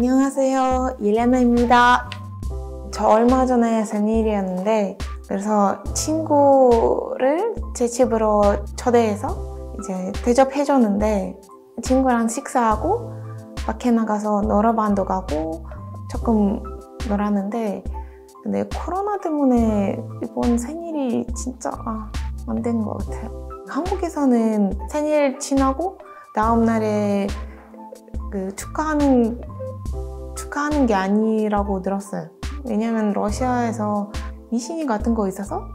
안녕하세요. 일레나입니다. 저 얼마 전에 생일이었는데 그래서 친구를 제 집으로 초대해서 이제 대접해줬는데 친구랑 식사하고 밖에 나가서 노래방도 가고 조금 놀았는데 근데 코로나 때문에 이번 생일이 진짜 아, 안 된 것 같아요. 한국에서는 생일 지나고 다음 날에 그 축하하는 축 하하는 게 아니라고 들었어요. 왜냐면 러시아에서 미신이 같은 거 있어서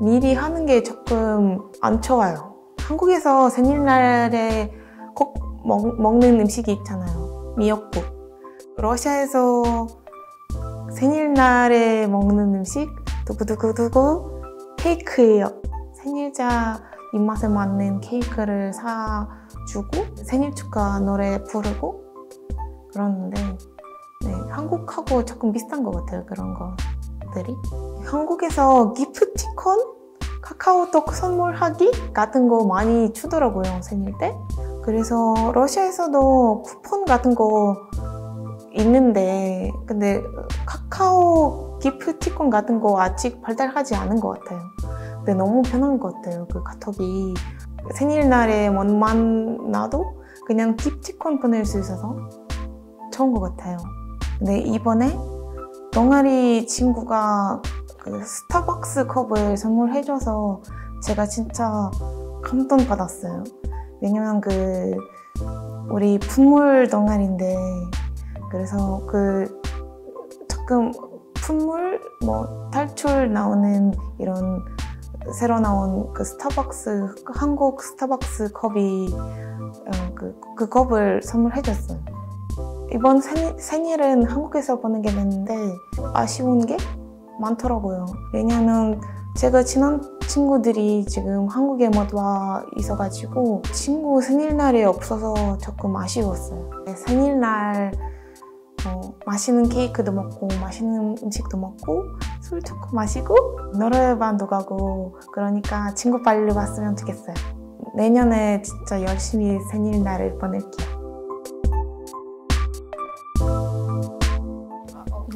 미리 하는 게 조금 안 좋아요. 한국에서 생일날에 꼭 먹, 먹는 음식이 있잖아요. 미역국. 러시아에서 생일날에 먹는 음식 두구두구두구 케이크예요. 생일자 입맛에 맞는 케이크를 사주고 생일 축하 노래 부르고 그러는데 네, 한국하고 조금 비슷한 것 같아요 그런 것들이. 한국에서 기프티콘 카카오톡 선물하기 같은 거 많이 주더라고요 생일 때. 그래서 러시아에서도 쿠폰 같은 거 있는데 근데 카카오 기프티콘 같은 거 아직 발달하지 않은 것 같아요. 근데 너무 편한 것 같아요 그 카톡이. 생일날에 못 만나도 그냥 기프티콘 보낼 수 있어서 좋은 것 같아요 근데 이번에 동아리 친구가 그 스타벅스 컵을 선물해줘서 제가 진짜 감동받았어요 왜냐면 그 우리 풍물 동아리인데 그래서 그 조금 풍물 뭐 탈출 나오는 이런 새로 나온 그 스타벅스 한국 스타벅스 컵이 어, 그, 그 컵을 선물해줬어요. 이번 생일, 생일은 한국에서 보는 게 됐는데 아쉬운 게 많더라고요. 왜냐하면 제가 친한 친구들이 지금 한국에 못 와 있어가지고 친구 생일날이 없어서 조금 아쉬웠어요. 생일날 어, 맛있는 케이크도 먹고 맛있는 음식도 먹고 술 조금 마시고 노래방도 가고 그러니까 친구 빨리 왔으면 좋겠어요. 내년에 진짜 열심히 생일날을 보낼게요.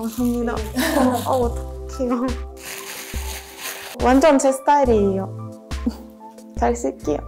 감사합니다. 어, 어떡해요. 완전 제 스타일이에요. 잘 쓸게요.